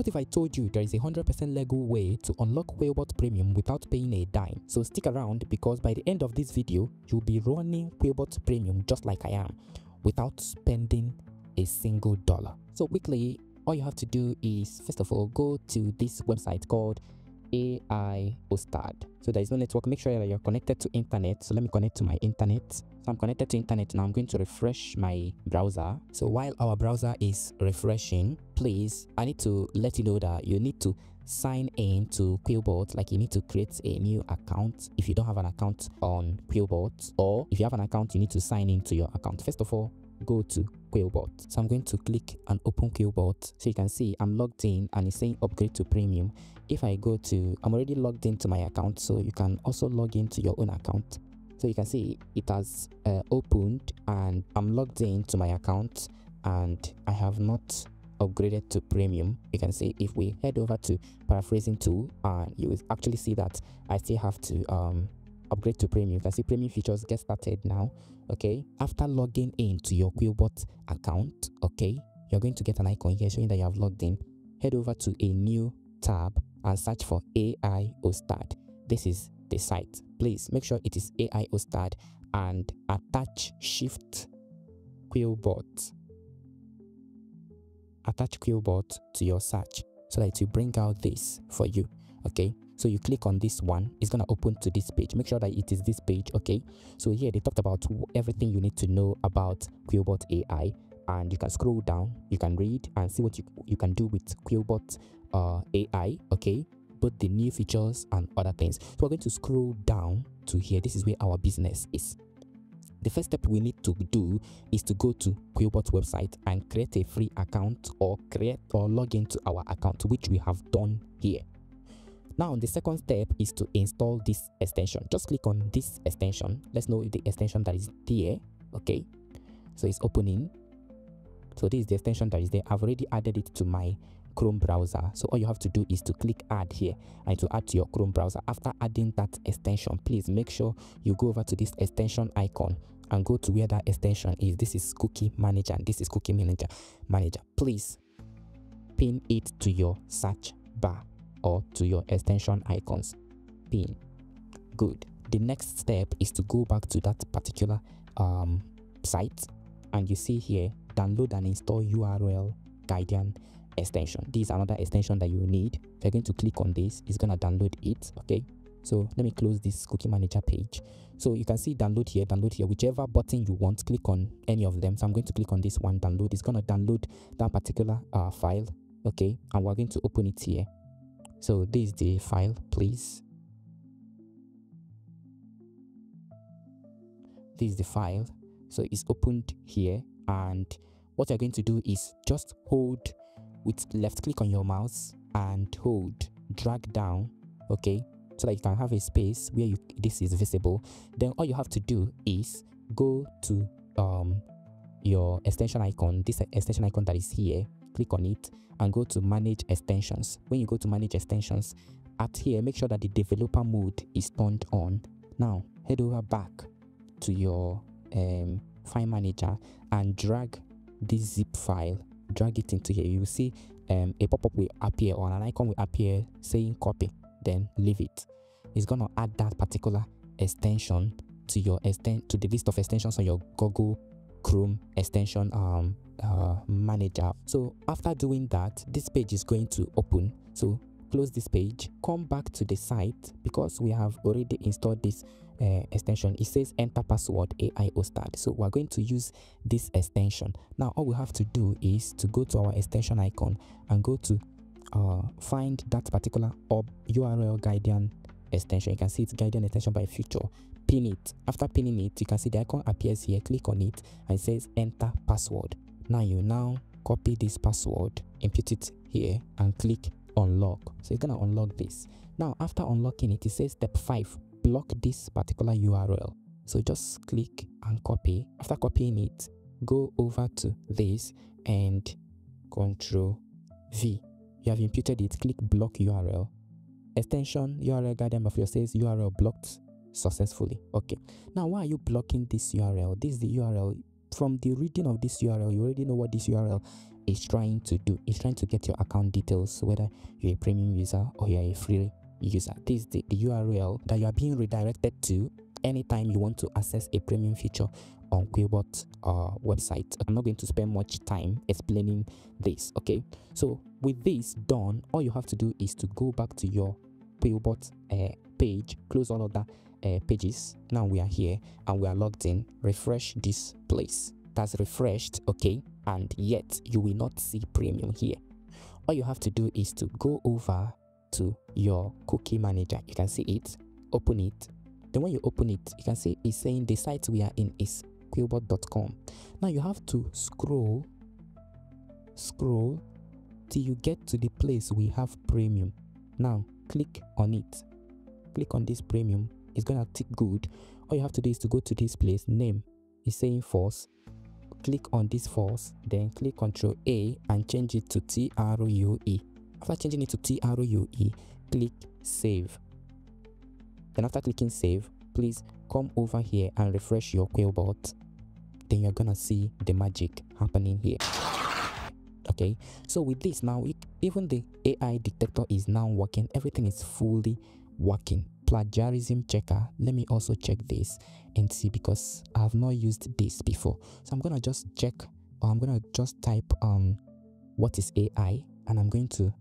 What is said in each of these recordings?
What if I told you there is a 100% legal way to unlock Quillbot Premium without paying a dime? So stick around because by the end of this video, you'll be running Quillbot Premium just like I am without spending a single dollar. So quickly, all you have to do is first of all go to this website called AI Ustad. So there is no network. Make sure that you're connected to internet. So let me connect to my internet. So I'm connected to internet now. I'm going to refresh my browser. So while our browser is refreshing, please, I need to let you know that you need to sign in to Quillbot. Like you need to create a new account if you don't have an account on Quillbot, or if you have an account, you need to sign in to your account. First of all, go to Quillbot. So I'm going to click and open Quillbot. So you can see I'm logged in and it's saying upgrade to premium. If I go to, I'm already logged into my account. So you can also log into your own account. So you can see it has uh, opened and I'm logged into my account and I have not upgraded to premium you can see if we head over to paraphrasing tool and you will actually see that i still have to um upgrade to premium. You can see premium features get started now okay? After logging in into your quillbot account okay you're going to get an icon here showing that you have logged in. Head over to a new tab and search for ai ustad this is the site. Please make sure it is ai ustad and attach shift quillbot. Attach quillbot to your search so that it will bring out this for you okay so you click on this one it's gonna open to this page. Make sure that it is this page okay? So here they talked about everything you need to know about quillbot ai and you can scroll down you can read and see what you, you can do with quillbot uh, ai okay? Both the new features and other things. So we're going to scroll down to here. This is where our business is. The first step we need to do is to go to Quillbot website and create a free account or create or log into our account, which we have done here. Now, the second step is to install this extension. Just click on this extension. Let's know if the extension that is there. Okay, so it's opening. So this is the extension that is there. I've already added it to my Chrome browser. So all you have to do is to click add here and to add to your Chrome browser. After adding that extension, please make sure you go over to this extension icon and go to where that extension is. This is cookie manager and this is cookie manager manager. Please pin it to your search bar or to your extension icons. Pin. Good. The next step is to go back to that particular um, site and you see here download and install URL Guardian extension. This is another extension that you need. If you're going to click on this, it's gonna download it. Okay. So let me close this cookie manager page. So you can see download here, download here, whichever button you want, click on any of them. So I'm going to click on this one, download. It's gonna download that particular uh, file. Okay, and we're going to open it here. So this is the file, please. This is the file. So it's opened here, and what you're going to do is just hold with left click on your mouse and hold, drag down, okay, so that you can have a space where you this is visible. Then all you have to do is go to um your extension icon, this extension icon that is here, click on it and go to manage extensions. When you go to manage extensions, at here, make sure that the developer mode is turned on. Now, head over back to your um, file manager and drag this zip file, drag it into here. You will see um, a pop-up will appear or an icon will appear saying copy, then leave it. It's gonna add that particular extension to your extent to the list of extensions on your Google Chrome extension um, uh, manager. So after doing that, this page is going to open. So close this page, come back to the site because we have already installed this uh, extension. It says enter password AI start. So we're going to use this extension. Now all we have to do is to go to our extension icon and go to uh, find that particular URL Guardian extension. You can see it's Guardian extension by feature pin it. After pinning it you can see the icon appears here. Click on it and it says enter password. Now you now copy this password input it here and click unlock. So it's gonna unlock this. Now after unlocking it it says step 5 block this particular url so just click and copy. After copying it go over to this and control v. You have imputed it. Click block url extension url guardian of your says url blocked successfully. Okay. Now why are you blocking this url this is the url from the reading of this url you already know what this url is trying to do. It's trying to get your account details whether you're a premium user or you're a free user. This is the, the url that you are being redirected to anytime you want to access a premium feature on Quillbot uh, website. I'm not going to spend much time explaining this, okay? So with this done, all you have to do is to go back to your Quillbot uh, page, close all other uh, pages. Now we are here and we are logged in. Refresh this place. That's refreshed, okay? And yet you will not see premium here. All you have to do is to go over to your cookie manager. You can see it, open it. Then when you open it, you can see it's saying the site we are in is quillbot.com. Now you have to scroll, scroll till you get to the place we have premium. Now click on it. Click on this premium. It's gonna tick good. All you have to do is to go to this place. Name is saying false. Click on this false, then click Control A and change it to T R U E. After changing it to T R U E, click Save. Then after clicking Save, please come over here and refresh your Quillbot then you're gonna see the magic happening here okay so with this now even the ai detector is now working everything is fully working plagiarism checker let me also check this and see because i have not used this before so i'm gonna just check or i'm gonna just type um what is ai and i'm going to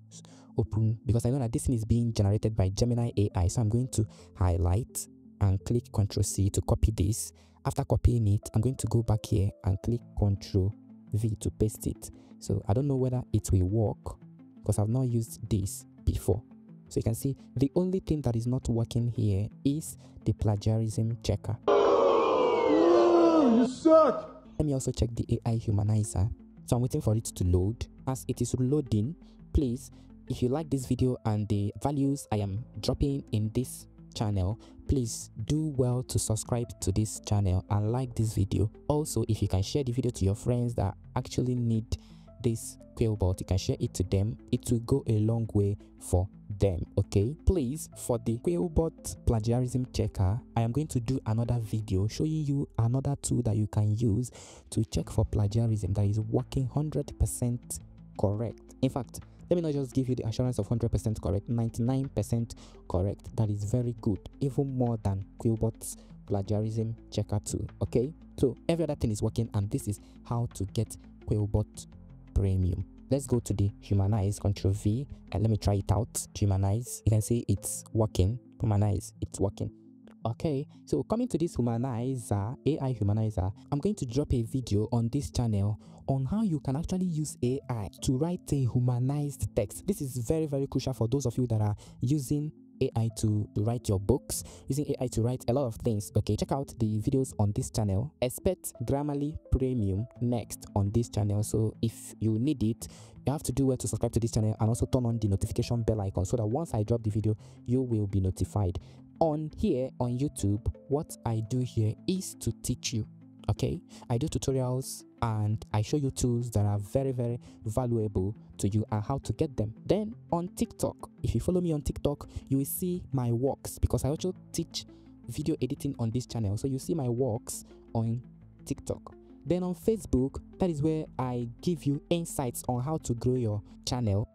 open because i know that this thing is being generated by gemini ai so i'm going to highlight and click ctrl c to copy this after copying it, I'm going to go back here and click Ctrl V to paste it. So I don't know whether it will work because I've not used this before. So you can see the only thing that is not working here is the plagiarism checker. you suck! Let me also check the AI humanizer. So I'm waiting for it to load. As it is loading, please, if you like this video and the values I am dropping in this channel please do well to subscribe to this channel and like this video also if you can share the video to your friends that actually need this quillbot you can share it to them. It will go a long way for them okay? Please for the quillbot plagiarism checker i am going to do another video showing you another tool that you can use to check for plagiarism that is working 100 percent correct. In fact let me not just give you the assurance of 100% correct 99% correct. That is very good even more than quillbot's plagiarism checker tool okay? So every other thing is working and this is how to get quillbot premium. Let's go to the humanize control v and let me try it out. Humanize you can see it's working. Humanize it's working. Okay so coming to this humanizer ai humanizer i'm going to drop a video on this channel on how you can actually use ai to write a humanized text. This is very very crucial for those of you that are using AI to write your books, using AI to write a lot of things. Okay, check out the videos on this channel. Expect Grammarly Premium next on this channel. So if you need it, you have to do well to subscribe to this channel and also turn on the notification bell icon so that once I drop the video, you will be notified on here on youtube what i do here is to teach you okay? I do tutorials and i show you tools that are very very valuable to you and how to get them. Then on tiktok if you follow me on tiktok you will see my works because i also teach video editing on this channel. So you see my works on tiktok. Then on facebook that is where i give you insights on how to grow your channel